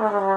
Oh.